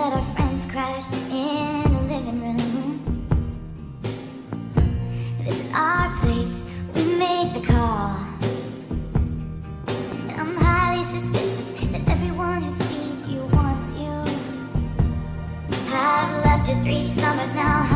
let our friends crash in the living room. This is our place, we make the call. And I'm highly suspicious that everyone who sees you wants you. I've loved you three summers now.